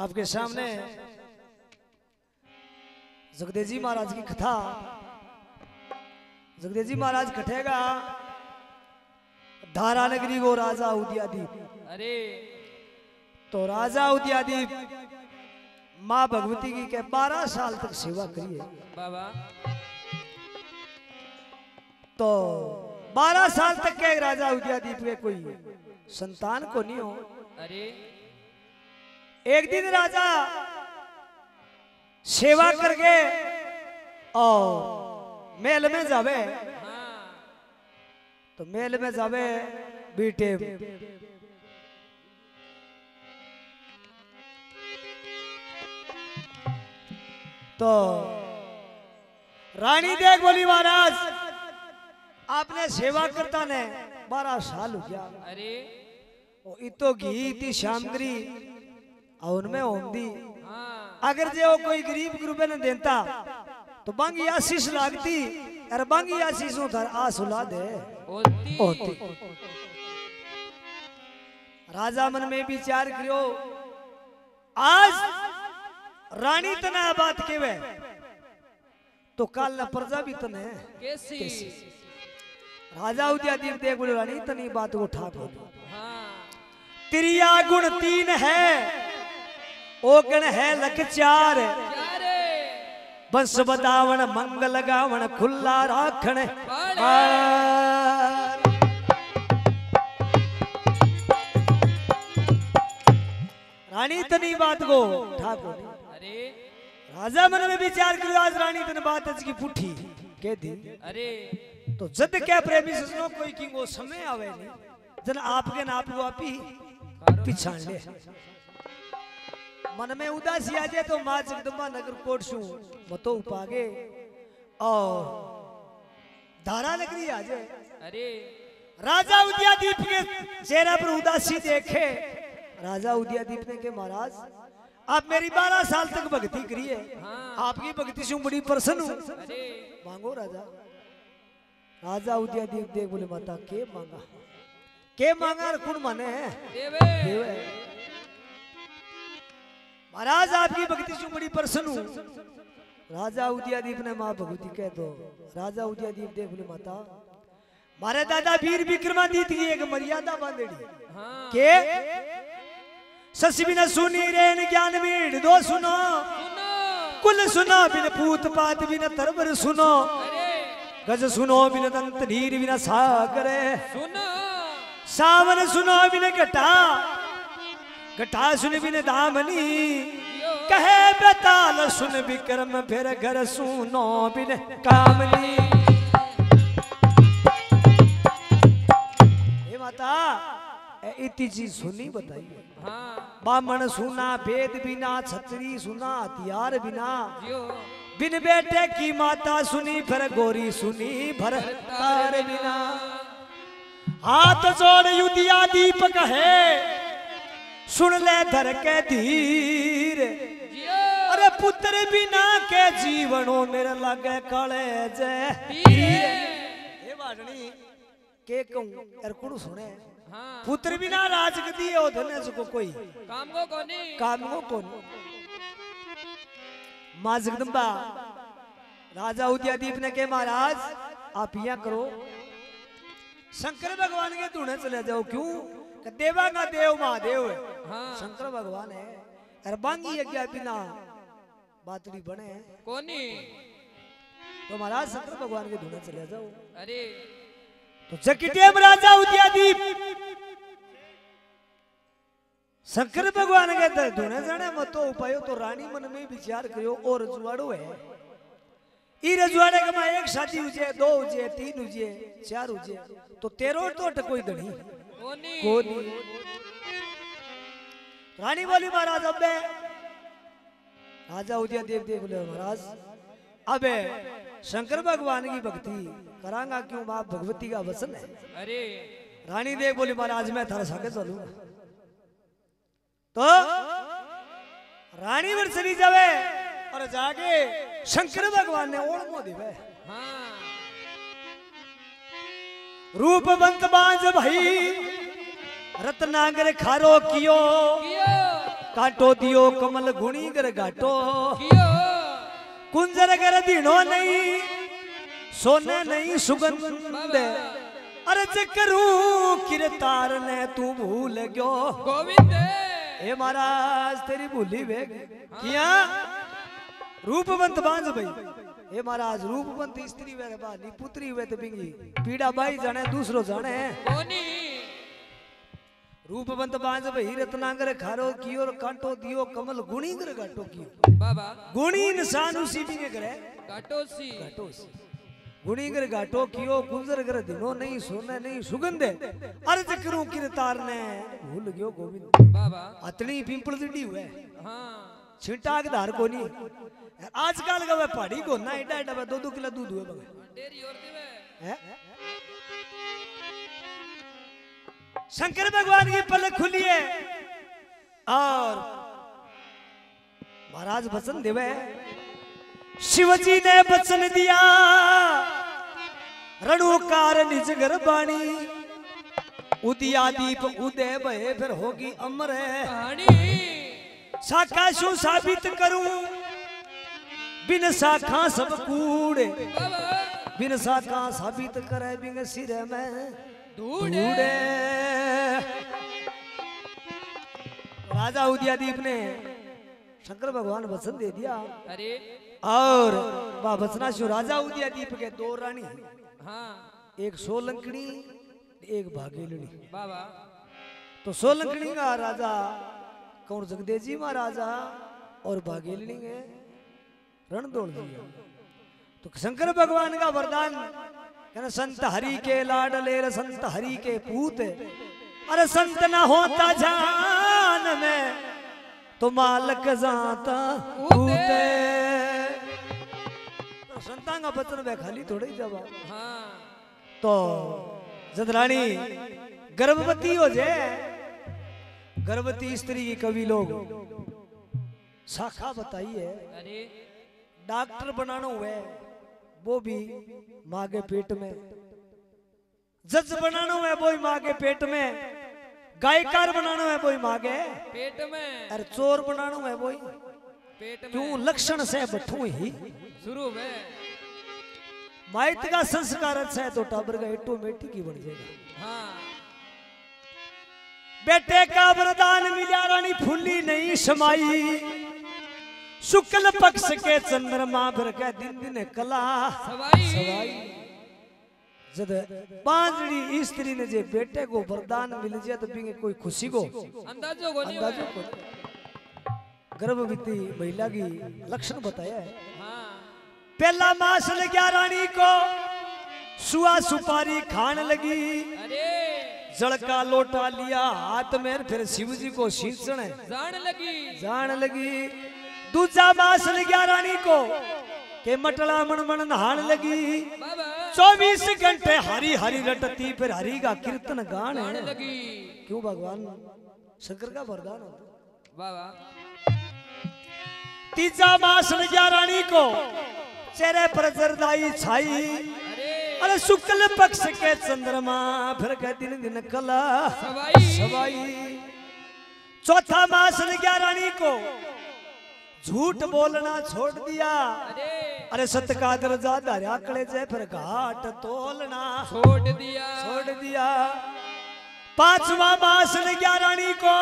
आपके सामने। जगदेव जी महाराज की कथा। जगदेव जी महाराज कथेगा धारा नगरी को राजा उदयादीप अरे। तो राजा उदयादीप माँ भगवती की के बारह साल तक सेवा करिए। बाबा। तो बारह साल तक के राजा उद्यादीप के कोई संतान को नहीं हो। अरे। एक दिन राजा सेवा करके और महल में जावे। तो महल में जावे बीटे। तो रानी देख बोली महाराज आपने सेवा करता ने बारह साल हो गया। अरे। ओ इतो घी इतनी सामग्री और उनमें होंदी हाँ। अगर जो कोई गरीब गुरुबे ने देता तो बांगी आशीष लागती। अरे बांगी आशीष उधर आस उला दे। होती। राजा मन में विचार करियो आज रानी तना बात केवे तो काल न प्रजा भी तने। कैसी? राजा उदयादीप देख बोले रानी तनी बात को ठाक हो। त्रिया गुण तीन है ओ गण है लख चार बंस बदावण मंगल गावण खुला राखण। रानी तनी बात को ठाकुर राजा मन में विचार करो आज रानी तन बात आज की पुठी के दी अरे तो जद क्या प्रेमी सजनो कोई की वो समय आवे नहीं जन आपके नाप को आप ही पिछाड़ ले मन में उदासी आ जाए तो माँ जगदम्बा नगर कोट सु मतो उपागे। और धारा नगरी आ जाए। अरे। राजा उदयादीप के चेहरे पर उदासी देखे। राजा उदयादीप ने के महाराज आप मेरी बारह साल तक भक्ति करिए। हाँ। आपकी भक्ति से बड़ी प्रसन्न हूँ। मांगो राजा। राजा उदयादीप देख बोले माता के मांगा? के मांगा और कौन माने हैं? देवे। देव। है। महाराज आपकी भक्ति से बड़ी प्रसन्न हूँ। राजा उदयादीप ने माँ भगवती कह दो। राजा उदयादीप देख बोले माता मारे दादा वीर विक्रमादित्य की एक मर्यादा बांधेड़ी। हाँ के? सस बिन सुनी रेन ज्ञान मीड दो सुनो। कुल सुनो बिन पूत पात बिन तरबर सुनो। गज सुनो बिन दंत नीर बिन सागर। सुनो। सावन सुनो बिन घटा। घटा सुन बिन दामनी। कहे बेताल सुन विक्रम, फिर घर सुनो बिन कामनी। हे माता इतनी चीज़ सुनी बताइए। बामण सुना वेद बिना, छतरी सुना, हथियार बिना। बिन बेटे की माता सुनी, फिर गोरी सुनी, भर तार बिना। हाथ जोड़ युदिया दीपक है सुन ले धर। के धीर अरे पुत्र बिना के जीवनो मेरे लगे कले जय। बाडनी के कहूँ यार कुण सुने? हाँ। पुत्र बिना राजगदी है ओ धने को कोई। काम को कोनी। काम को कौन। माँ जगदम्बा राजा उदयादीप ने के महाराज आप यहाँ करो। शंकर भगवान के धुने चले जाओ। क्यों? देवा का देव महादेव है। हाँ। शंकर भगवान है। अरे बांगी यज्ञ बिना? बातड़ी बने कोनी तो महाराज शंकर भगवान के धुने चले जाओ। अरे। तो जकिटेम राजा उदयादीप। शंकर भगवान के दर धुने जाने मतो उपायो तो रानी मन में विचार करो और रजवाड़ो है। ई रजवाड़े के में एक शादी हुजे दो हुजे तीन हुजे चार हुजे तो तेरो तो कोई कोनी कोनी रानी बोली महाराज अबे राजा उदय देव देव बोले महाराज। अबे शंकर भगवान की भक्ति। करांगा क्यों? बाप भगवती का वचन है। अरे। रानी देव बोली महाराज मैं थारा साके चलूँगा तो रानी वर चली जावे और जाके शंकर भगवान ने ओढ़ मो दिवे। हाँ। रूपवंत बाज भई रत्नागर खारो कियो। काटो दियो कमल गुणी कर घाटो कुंजर कर दीनो नहीं सोने नहीं सुगंध। अरे चकरू किरतार ने तू भूल गयो। गोविंद। हे महाराज तेरी भूली वे किया? रूपवंत बांझ भाई। हे महाराज रूपवंत स्त्री वे बानी पुत्री वे तो बिंगी। पीड़ा बाई जाने दूसरो जाने। कोनी। रूपवंत बांझ भाई रत्नागर खारो कियो और कांटो दियो कमल गुणी कर घाटो कियो। बाबा। गुणी इंसान उसी भी करे। काटोसी घाटो सी। गुणी कर घाटो कियो गुंजर कर दिनो नहीं सोने नहीं सुगंध। अर्ज़ करूँ किरतार ने। भूल गयो गोविंद। बाबा। अतनी पिंपल दिडी हुए। हाँ। छिंटा के धार को नहीं आजकल का वे पहाड़ी को ना एडा एडा दो दो किलो दूध हुए बगे डेरी और दिवे। हैं? शंकर भगवान की पलक खुली है। और महाराज वचन देवे। शिवजी ने वचन दिया। रणुकार निज घर बाणी। उदिया दीप उदय भय फिर होगी अमर। शाखा शू साबित करूँ। बिन शाखा सब कूड़े। बिन शाखा साबित करे बिन सिर में। कूड़े राजा उदयादीप ने शंकर भगवान वचन दे दिया। अरे। और बा वचना शु राजा उदयादीप के दो रानी हाँ। एक सोलंकड़ी एक भागेलनी। बाबा तो सोलंकड़ी का राजा कौन? जगदेव जी महाराजा और भागेलनी है रणदौड़ दिया तो शंकर भगवान का वरदान कहना संत हरि के लाडले रे संत हरि के पूत अरे संत न होता जान में तो मालक जाता पूते तो संता का बचन वे खाली थोड़े ही जवाब हाँ तो जदरानी गर्भवती हो जाए गर्भवती स्त्री की कवि लोग शाखा बताई है डॉक्टर बनाना हुआ है वो भी माँ के पेट में। जज बनाना है वो माँ के पेट में। गायकार बनाना है वो ही माँ के पेट में। अरे चोर बनाना है वो ही। पेट में। क्यों लक्षण से बठू ही? शुरू में। माइत का संस्कार अच्छा है तो टाबर का ऑटोमेटिक ही बढ़ जाएगा। हाँ। बेटे का वरदान मिला रानी फूली नहीं समाई। शुक्ल पक्ष के चंद्रमा भर के दिन दिन कला। सवाई। जद पांचड़ी स्त्री ने जे बेटे को वरदान मिल जाए तो बिंगे कोई खुशी को। अंदाजो को नहीं अंदाजो को गर्भवती महिला की लक्षण बताया है। हाँ। पहला मास लग गया रानी को। सुआ सुपारी खान लगी। अरे। जल का लोटा लिया हाथ में फिर शिव जी को सींचने जान लगी। जान लगी। दूजा मास लग गया रानी को के मटला मन मन नहान लगी। चौबीस घंटे हरी हरी रटती फिर हरी का कीर्तन गान। है क्यों भगवान? शंकर का वरदान तीजा मास लग गया रानी को चेहरे पर जरदाई छाई। अरे। शुक्ल पक्ष के चंद्रमा फिर के दिन दिन कला सवाई। चौथा मास लग गया रानी को झूठ बोलना छोड़ दिया। अरे अरे सत्य का दर्जा धार्या कले जे फिर घाट तोलना। छोड़ दिया। छोड़ दिया। पांचवा मास लग गया रानी को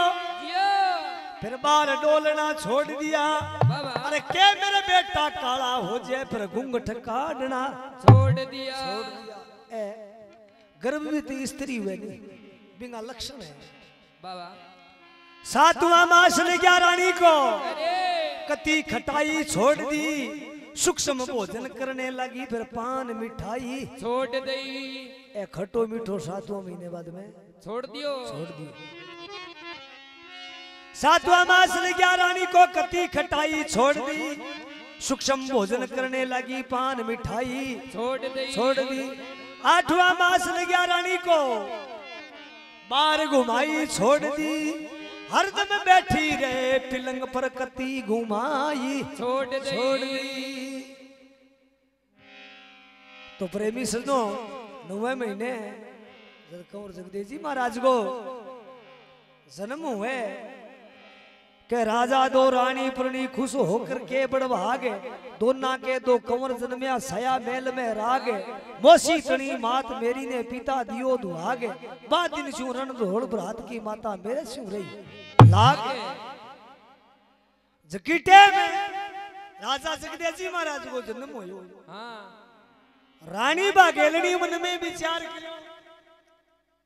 फिर बार डोलना छोड़ दिया। अरे के मेरे बेटा काला हो जाए फिर घूंघट काटना। छोड़ दिया। छोड़ ए, गर्भवती स्त्री हुए बिना लक्षण है। बाबा। सातवां मास लग गया रानी को। अरे। कति खटाई छोड़ दी। सूक्ष्म भोजन करने लगी फिर पान मिठाई। छोड़ दई। ए खट्टो मीठो सातवां महीने बाद में। छोड़ दियो। छोड़ दी सातवां मास लग गया रानी को कति खटाई छोड़ दी। सूक्ष्म भोजन करने लगी पान मिठाई। छोड़ दई। छोड़ दी। आठवां मास लग गया रानी को। बार घुमाई छोड़ दी। हरदम बैठी रहे पिलंग पर कति घुमाई। छोड़ छोड़ तो प्रेमी सजनो नौवे महीने कंवर जगदेव जी महाराज को जन्म हुए के राजा दो रानी पुरनी खुश होकर के बड़भागे दोना के दो कंवर जन्मया सया मेल में रागे मोसी तणी मात मेरी ने पिता दियो दुहागे बा दिन शू रण धोड़ भ्रात की माता मेरे शू रही। लागे जकीटे में राजा जगदेव जी महाराज को जन्म होयो हाँ रानी बागेलनी मन में विचार किया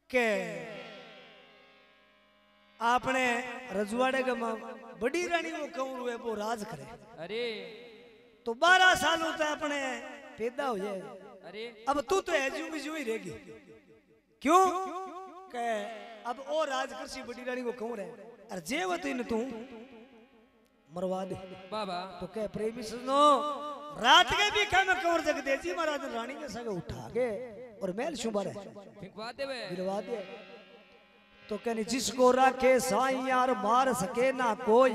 के આપણે રજવાડે ગામમાં બડી રાણી નું કૌર હોય બહુ રાજ કરે अरे તો બારા સાલ તો આપણે પેદા हो जाए अरे अब तू तो हजू भी ही रहेगी क्यों के अब ओ राज कृषि बड़ी रानी को कौन है तीन तू। मरवा दे। बाबा। तो कह प्रेमी सुनो रात के भी कम कंवर महाराज रानी के संग उठा के और महल शुभर है गिरवा दे। तो कहनी जिसको राखे साई यार मार सके ना कोई।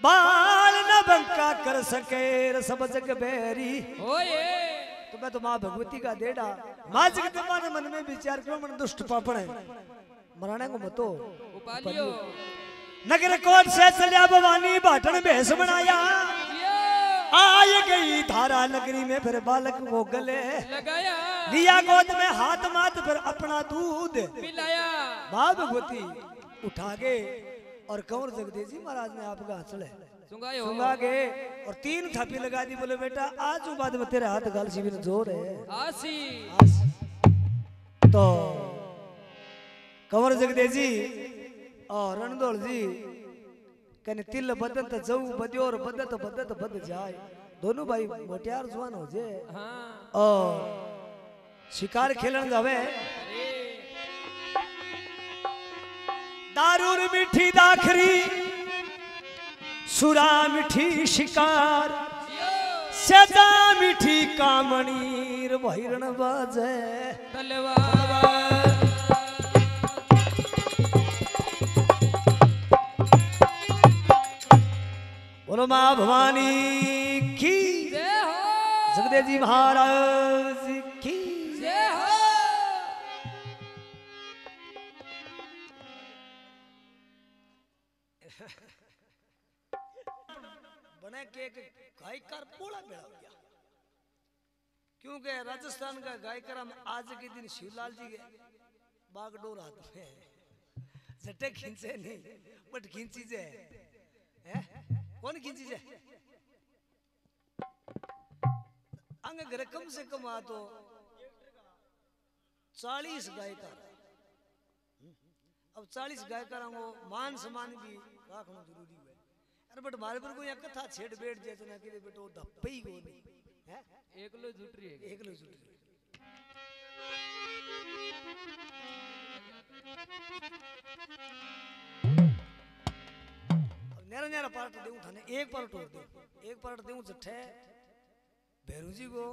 बाल न बंका कर सके सब जग बेरी। ओए। तो मैं तो माँ भगवती का देड़ा। माँ जगदम्बा ने मन में विचार क्यों मन दुष्ट पापण है। मराने को मतो। उपालियो नगर कोट से चलिया भवानी बाटन भेष बनाया। आय गई धारा नगरी में फिर बालक वो गले। लगाया। लिया गोद में हाथ माथ फिर अपना दूध। पिलाया। भगवती उठा के और कंवर जगदीश जी महाराज ने आपका हंसले सुंगायो सुंगा के और तीन थापी लगा दी बोले बेटा आज बाद में तेरे हाथ गाल शिविर ज़ोर है। आसी आज तो कंवर जगदीश जी। और रणदोल जी। कहने तिल बदत जऊ बद्योर बदत बदत बद जाए। दोनों भाई मोटियार जुआन हो जे। हाँ। और शिकार खेलन जावे। दारूर मीठी दाखरी। सुरा मीठी शिकार। सदा मीठी कामणीर भैरण बाजे। तलवार बोलो माँ भवानी की। जय हो। जगदेव जी महाराज की। जय हो। बने के गायकार पोला बेड़ा हो गया। क्योंकि राजस्थान का गायकर हम आज के दिन शिवलाल जी के बागडोर हाथ में है। झटे खींचे नहीं बट खींची जे है कौन खींची जे अंग घर कम से कम आ तो चालीस गायकार। अब चालीस गायकारों को मान सम्मान भी रखना ज़रूरी है अरे बट मारे पर कोई कथा छेड़ बैठ जाए तो ना कि बेटो धप्पे ही को नहीं है? एक लो झूठ रही है एक लो जुट अब न्यारा न्यारा पार्ट देऊं थाने एक पार्ट और दे। एक पार्ट देऊं, जठे। भैरू जी को